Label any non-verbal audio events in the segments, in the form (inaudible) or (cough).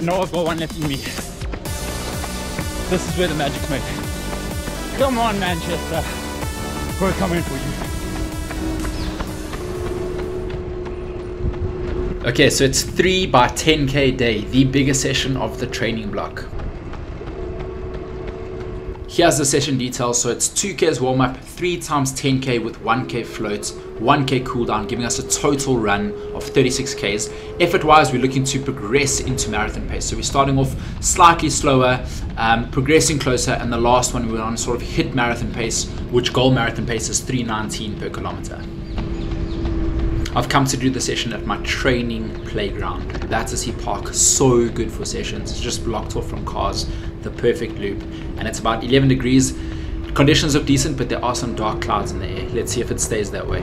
I know I've got one left in me. This is where the magic's made. Come on, Manchester. We're coming for you. Okay, so it's 3 by 10k day, the biggest session of the training block. Here's the session details. So it's 2K's warm up, 3 times 10K with 1K floats, 1K cooldown, giving us a total run of 36Ks. Effort wise, we're looking to progress into marathon pace. So we're starting off slightly slower, um, progressing closer, and the last one we're on sort of hit marathon pace, which goal marathon pace is 319 per kilometer. I've come to do the session at my training playground. Battersea Park, so good for sessions. It's just blocked off from cars, the perfect loop. And it's about 11 degrees. Conditions look decent, but there are some dark clouds in the air. Let's see if it stays that way.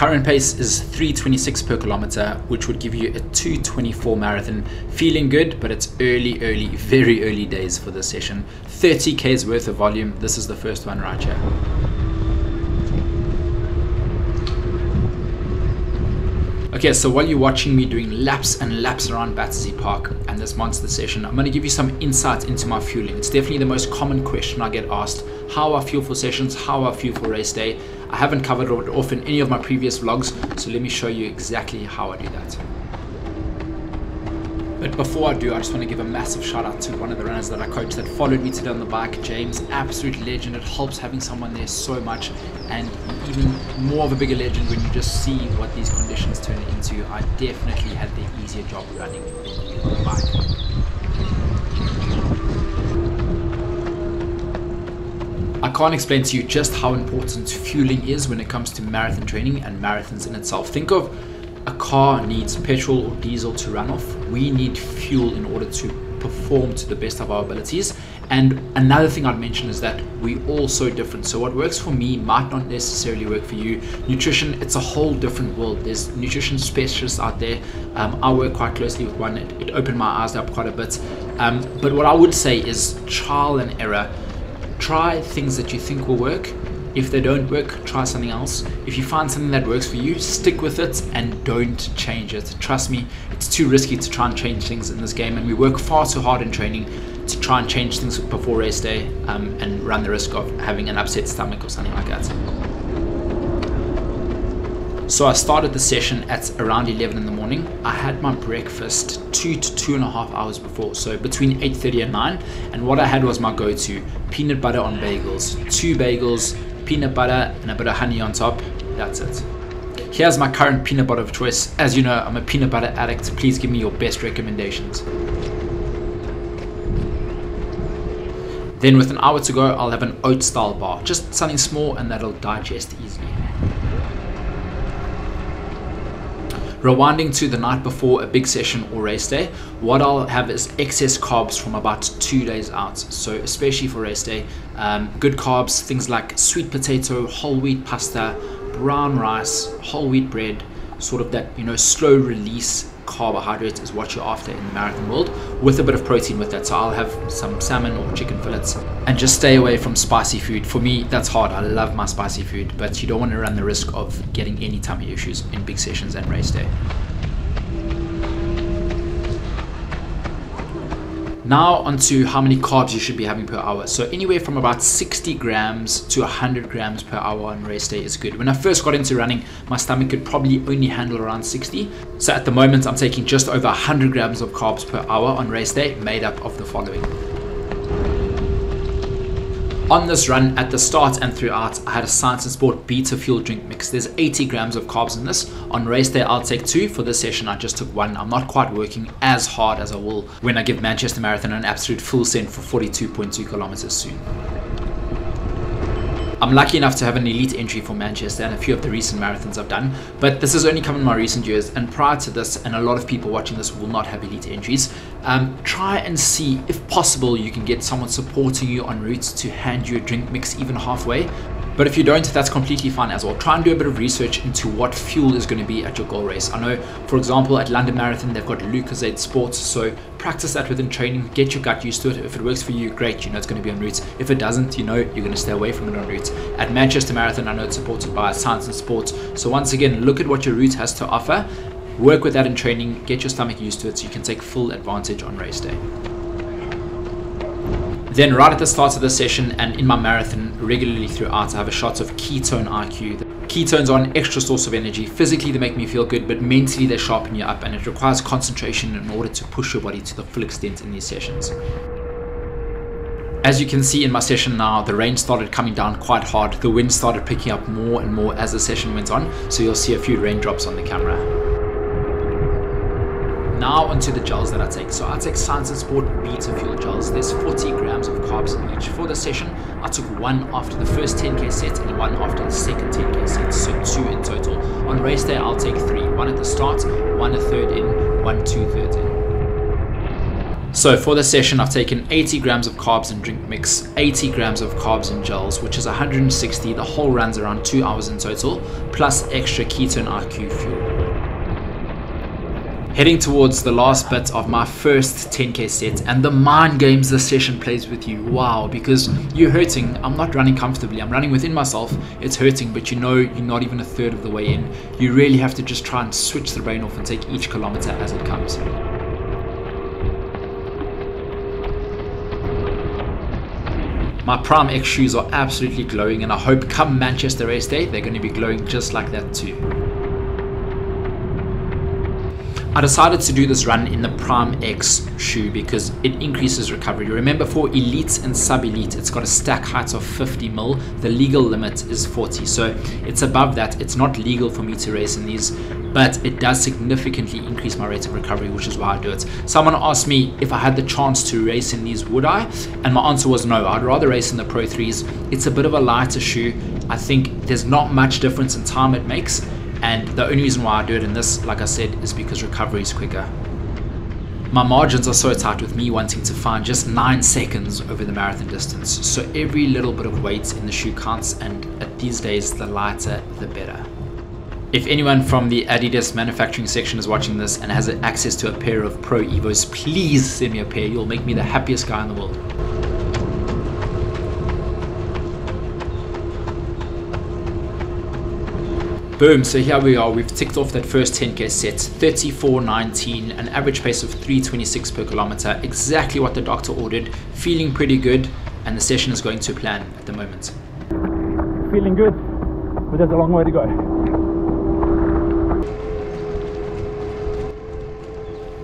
Current pace is 326 per kilometer, which would give you a 224 marathon. Feeling good, but it's early, early, very early days for this session. 30 Ks worth of volume. This is the first one right here. Okay, so while you're watching me doing laps and laps around Battersea Park and this monster session, I'm going to give you some insight into my fueling. It's definitely the most common question I get asked. How I fuel for sessions, how I fuel for race day. I haven't covered it off in any of my previous vlogs, so let me show you exactly how I do that. But before I do, I just want to give a massive shout out to one of the runners that I coached that followed me today on the bike, James. Absolute legend. It helps having someone there so much, and even more of a bigger legend when you just see what these conditions turn into. I definitely had the easier job running on the bike. I can't explain to you just how important fueling is when it comes to marathon training and marathons in itself. Think of a car needs petrol or diesel to run off. We need fuel in order to perform to the best of our abilities. And another thing I'd mention is that we all so different. So what works for me might not necessarily work for you. Nutrition, it's a whole different world. There's nutrition specialists out there. Um, I work quite closely with one. It, it, opened my eyes up quite a bit. Um, but what I would say is trial and error. Try things that you think will work if they don't work, try something else. If you find something that works for you, stick with it and don't change it. Trust me, it's too risky to try and change things in this game, and we work far too hard in training to try and change things before race day um, and run the risk of having an upset stomach or something like that. So I started the session at around 11 in the morning. I had my breakfast two to two and a half hours before, so between 8.30 and 9. And what I had was my go-to, peanut butter on bagels. Two bagels, peanut butter and a bit of honey on top. That's it. Here's my current peanut butter of choice. As you know, I'm a peanut butter addict. Please give me your best recommendations. Then with an hour to go, I'll have an oat style bar. Just something small and that'll digest easily. Rewinding to the night before a big session or race day, what I'll have is excess carbs from about two days out. So especially for race day, um, good carbs, things like sweet potato, whole wheat pasta, brown rice, whole wheat bread, sort of that, you know, slow release carbohydrate is what you're after in the marathon world with a bit of protein with that. So I'll have some salmon or chicken fillets and just stay away from spicy food. For me, that's hard. I love my spicy food, but you don't want to run the risk of getting any tummy issues in big sessions and race day. Now onto how many carbs you should be having per hour. So anywhere from about 60 grams to 100 grams per hour on race day is good. When I first got into running, my stomach could probably only handle around 60. So at the moment, I'm taking just over 100 grams of carbs per hour on race day, made up of the following. On this run, at the start and throughout, I had a Science in Sport Beta Fuel drink mix. There's 80 grams of carbs in this. On race day, I'll take two. For this session, I just took one. I'm not quite working as hard as I will when I give Manchester Marathon an absolute full send for 42.2 kilometers soon. I'm lucky enough to have an elite entry for Manchester and a few of the recent marathons I've done, but this has only come in my recent years. And prior to this, and a lot of people watching this will not have elite entries, um, try and see if possible you can get someone supporting you en route to hand you a drink mix even halfway. But if you don't, that's completely fine as well. Try and do a bit of research into what fuel is going to be at your goal race. I know, for example, at London Marathon, they've got Lucozade Sports. So practice that within training, get your gut used to it. If it works for you, great, you know it's going to be on route. If it doesn't, you know you're going to stay away from it en route. At Manchester Marathon, I know it's supported by Science in Sports. So once again, look at what your route has to offer Work with that in training, get your stomach used to it so you can take full advantage on race day. Then, right at the start of the session and in my marathon, regularly throughout, I have a shot of ketone IQ. Ketones are an extra source of energy. Physically, they make me feel good, but mentally, they sharpen you up, and it requires concentration in order to push your body to the full extent in these sessions. As you can see in my session now, the rain started coming down quite hard. The wind started picking up more and more as the session went on, so you'll see a few raindrops on the camera. Now onto the gels that I take. So I take Science in Sport Beta Fuel gels. There's 40 grams of carbs in each. For the session, I took one after the first 10k set and one after the second 10k set, so two in total. On race day, I'll take three. One at the start, one a third in, one two thirds in. So for the session, I've taken 80 grams of carbs and drink mix, 80 grams of carbs and gels, which is 160. The whole runs around two hours in total, plus extra ketone IQ fuel. Heading towards the last bit of my first 10k set, and the mind games this session plays with you. Wow, because you're hurting. I'm not running comfortably. I'm running within myself. It's hurting, but you know you're not even a third of the way in. You really have to just try and switch the brain off and take each kilometer as it comes. My Prime X shoes are absolutely glowing and I hope come Manchester race day they're going to be glowing just like that too. I decided to do this run in the Prime X shoe because it increases recovery. Remember for elite and sub-elite, it's got a stack height of 50 mil. The legal limit is 40, so it's above that. It's not legal for me to race in these, but it does significantly increase my rate of recovery, which is why I do it. Someone asked me if I had the chance to race in these, would I? And my answer was no. I'd rather race in the Pro 3s. It's a bit of a lighter shoe. I think there's not much difference in time it makes and the only reason why I do it in this, like I said, is because recovery is quicker. My margins are so tight with me wanting to find just 9 seconds over the marathon distance, so every little bit of weight in the shoe counts, and at these days, the lighter the better. If anyone from the Adidas manufacturing section is watching this and has access to a pair of Pro Evos, please send me a pair. You'll make me the happiest guy in the world. Boom, so here we are. We've ticked off that first 10k set, 34.19, an average pace of 326 per kilometer, exactly what the doctor ordered, feeling pretty good, and the session is going to plan at the moment. Feeling good, but there's a long way to go.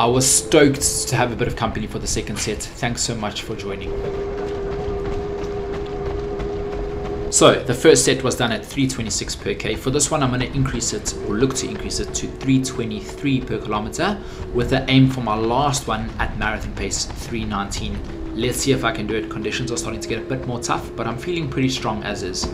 I was stoked to have a bit of company for the second set. Thanks so much for joining. So the first set was done at 326 per k. For this one, I'm going to increase it or look to increase it to 323 per kilometer with the aim for my last one at marathon pace 319. Let's see if I can do it. Conditions are starting to get a bit more tough, but I'm feeling pretty strong as is.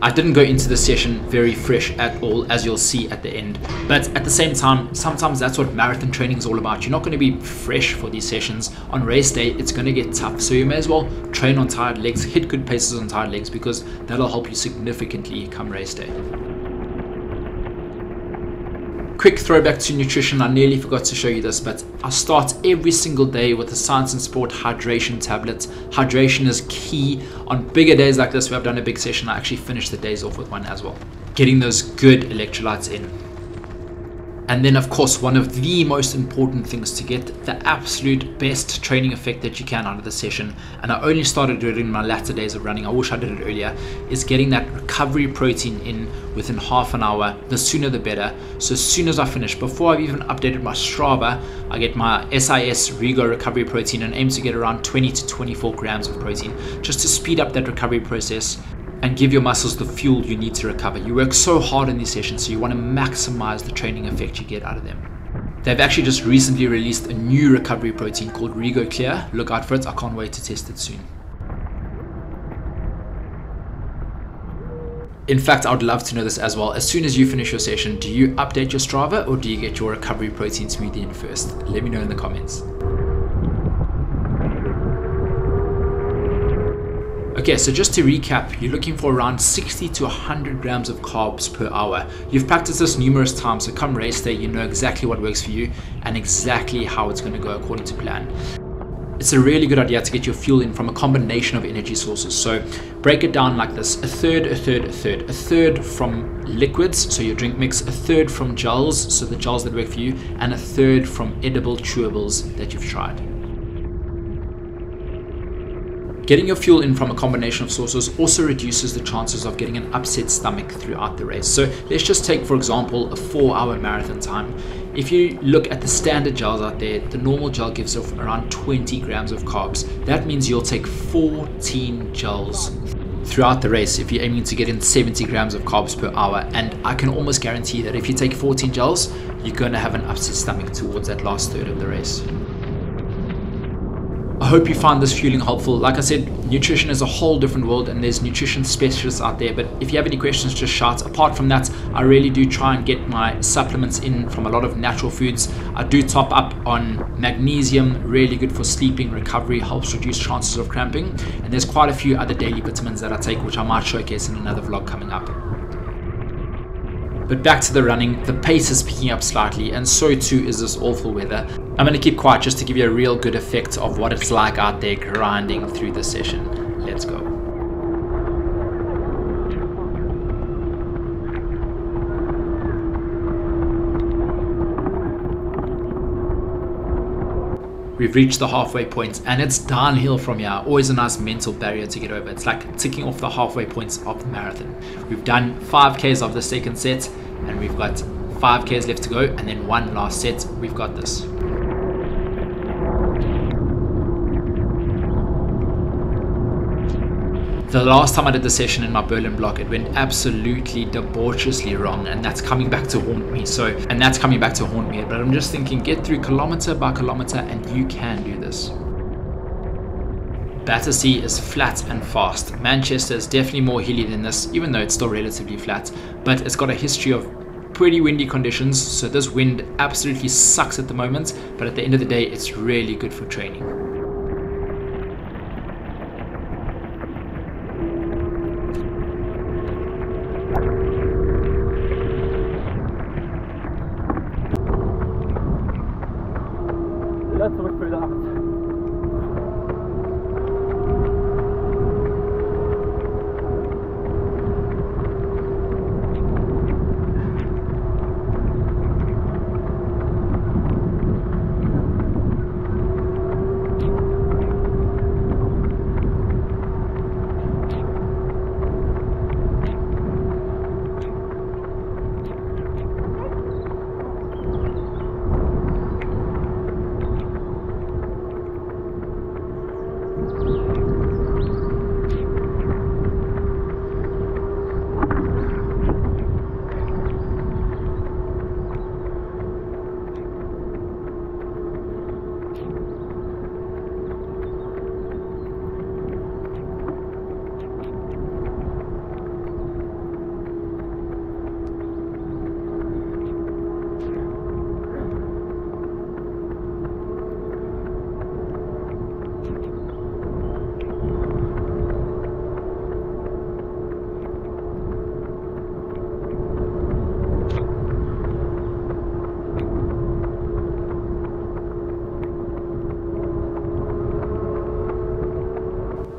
I didn't go into the session very fresh at all, as you'll see at the end. But at the same time, sometimes that's what marathon training is all about. You're not going to be fresh for these sessions. On race day, it's going to get tough. So you may as well train on tired legs, hit good paces on tired legs, because that'll help you significantly come race day. Quick throwback to nutrition, I nearly forgot to show you this, but I start every single day with a Science in Sport hydration tablet. Hydration is key. On bigger days like this, where I've done a big session, I actually finish the days off with one as well. Getting those good electrolytes in. And then, of course, one of the most important things to get the absolute best training effect that you can out of the session, and I only started doing it in my latter days of running, I wish I did it earlier, is getting that recovery protein in within half an hour. The sooner the better. So, as soon as I finish, before I've even updated my Strava, I get my SIS Rego recovery protein and aim to get around 20 to 24 grams of protein just to speed up that recovery process and give your muscles the fuel you need to recover. You work so hard in these sessions, so you want to maximize the training effect you get out of them. They've actually just recently released a new recovery protein called Rego Clear. Look out for it, I can't wait to test it soon. In fact, I would love to know this as well. As soon as you finish your session, do you update your Strava or do you get your recovery protein smoothie in first? Let me know in the comments. Okay, so just to recap, you're looking for around 60 to 100 grams of carbs per hour. You've practiced this numerous times, so come race day, you know exactly what works for you and exactly how it's going to go according to plan. it's a really good idea to get your fuel in from a combination of energy sources. So break it down like this a third, a third, a third. A third from liquids, so your drink mix, a third from gels, so the gels that work for you, and a third from edible chewables that you've tried. Getting your fuel in from a combination of sources also reduces the chances of getting an upset stomach throughout the race. So let's just take, for example, a four hour marathon time. If you look at the standard gels out there, the normal gel gives off around 20 grams of carbs. That means you'll take 14 gels throughout the race if you're aiming to get in 70 grams of carbs per hour. And I can almost guarantee that if you take 14 gels, you're going to have an upset stomach towards that last third of the race. I hope you find this fueling helpful. Like I said, nutrition is a whole different world and there's nutrition specialists out there. But if you have any questions, just shout. Apart from that, I really do try and get my supplements in from a lot of natural foods. I do top up on magnesium, really good for sleeping, recovery, helps reduce chances of cramping. And there's quite a few other daily vitamins that I take, which I might showcase in another vlog coming up. But back to the running, the pace is picking up slightly, and so too is this awful weather. I'm going to keep quiet just to give you a real good effect of what it's like out there grinding through the session. Let's go. We've reached the halfway point and it's downhill from here. Always a nice mental barrier to get over. It's like ticking off the halfway points of the marathon. We've done 5Ks of the second set and we've got 5Ks left to go and then one last set. We've got this. The last time I did the session in my Berlin block, it went absolutely debaucherously wrong, and that's coming back to haunt me. So, and that's coming back to haunt me. But I'm just thinking, get through kilometer by kilometer, and you can do this. Battersea is flat and fast. Manchester is definitely more hilly than this, even though it's still relatively flat. But it's got a history of pretty windy conditions, so this wind absolutely sucks at the moment. But at the end of the day, it's really good for training.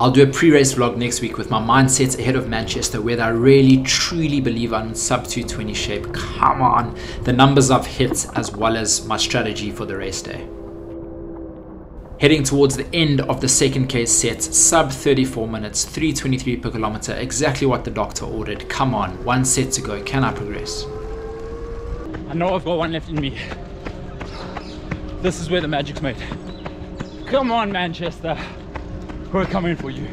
I'll do a pre-race vlog next week with my mindset ahead of Manchester where I really truly believe I'm in sub 220 shape. Come on, the numbers I've hit as well as my strategy for the race day. Heading towards the end of the second case set, sub 34 minutes, 323 per kilometer, exactly what the doctor ordered. Come on, one set to go, can I progress? I know I've got one left in me. This is where the magic's made. Come on, Manchester. We're coming for you.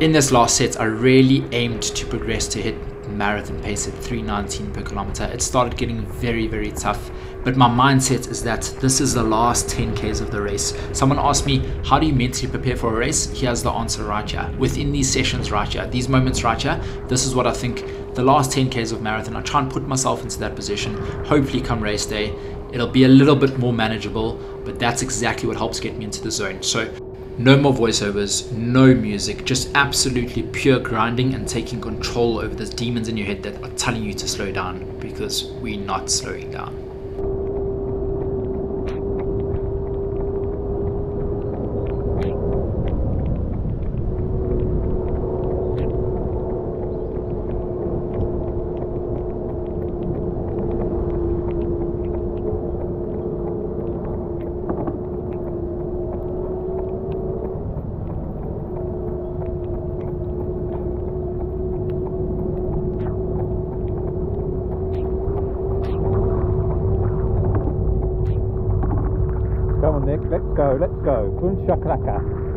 In this last set, I really aimed to progress to hit marathon pace at 319 per kilometer. It started getting very, very tough. But my mindset is that this is the last 10Ks of the race. Someone asked me, how do you mentally prepare for a race? Here's the answer right here. Within these sessions right here, these moments right here, this is what I think the last 10Ks of marathon. I try and put myself into that position. Hopefully come race day, it'll be a little bit more manageable, but that's exactly what helps get me into the zone. So No more voiceovers, no music, just absolutely pure grinding and taking control over those demons in your head that are telling you to slow down because we're not slowing down. Let's go. Let's go. Boom shakalaka.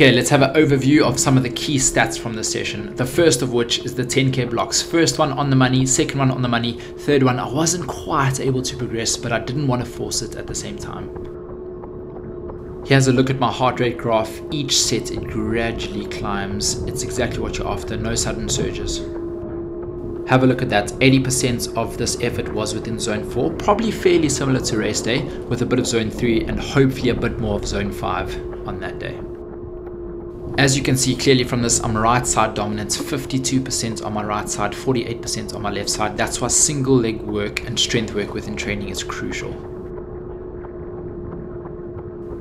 Okay, let's have an overview of some of the key stats from this session. The first of which is the 10k blocks. First one on the money, second one on the money, third one I wasn't quite able to progress, but I didn't want to force it at the same time. Here's a look at my heart rate graph. Each set it gradually climbs. It's exactly what you're after, no sudden surges. Have a look at that. 80% of this effort was within zone 4, probably fairly similar to race day, with a bit of zone 3 and hopefully a bit more of zone 5 on that day. As you can see clearly from this, I'm right side dominant, 52% on my right side, 48% on my left side. That's why single leg work and strength work within training is crucial.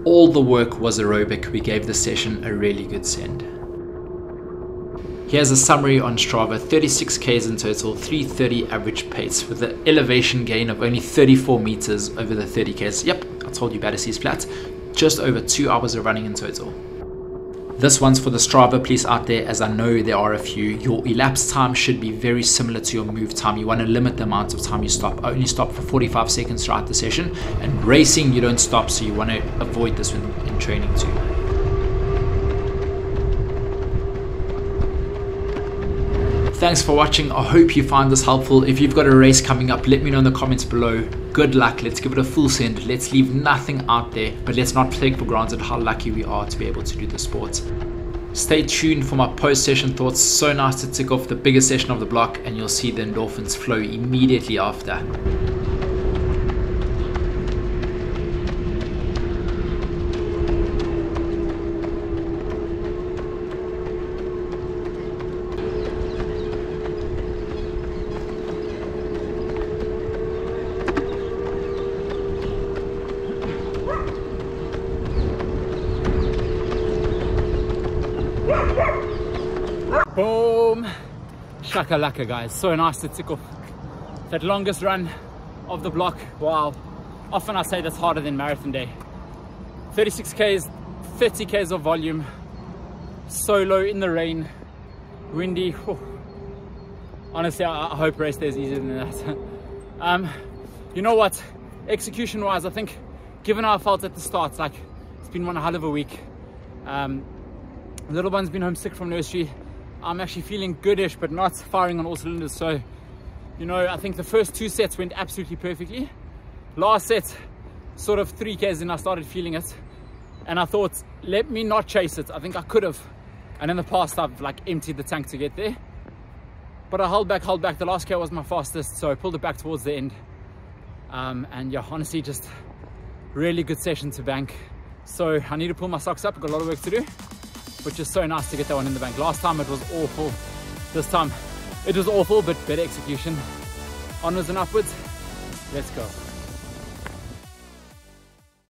All the work was aerobic. We gave the session a really good send. Here's a summary on Strava 36 Ks in total, 330 average pace with an elevation gain of only 34 meters over the 30 Ks. Yep, I told you Battersea's flat. Just over two hours of running in total. This one's for the Strava police out there, as I know there are a few. Your elapsed time should be very similar to your move time. You want to limit the amount of time you stop. Only stop for 45 seconds throughout the session. And racing, you don't stop, so you want to avoid this in, in training too. Thanks for watching. I hope you find this helpful. If you've got a race coming up, let me know in the comments below. Good luck. Let's give it a full send. Let's leave nothing out there, but let's not take for granted how lucky we are to be able to do the sport. Stay tuned for my post session thoughts. So nice to tick off the biggest session of the block, and you'll see the endorphins flow immediately after. Boom. Shakalaka, guys. So nice to tick off that longest run of the block. Wow. Often I say that's harder than marathon day. 36 Ks, 30 Ks of volume, solo in the rain, windy. Honestly, I, hope race day is easier than that. (laughs) um, you know what? Execution wise, I think given how I felt at the start, like it's been one hell of a week. Um, little one's been homesick from nursery. I'm actually feeling goodish, but not firing on all cylinders. So, you know, I think the first two sets went absolutely perfectly. Last set, sort of three Ks and I started feeling it. And I thought, let me not chase it. I think I could have. And in the past, I've like emptied the tank to get there. But I held back, held back. The last K was my fastest, so I pulled it back towards the end. Um, and yeah, honestly, just really good session to bank. So I need to pull my socks up. I've got a lot of work to do which is so nice to get that one in the bank. Last time it was awful. This time it was awful, but better execution. Onwards and upwards. Let's go.